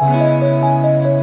Oh.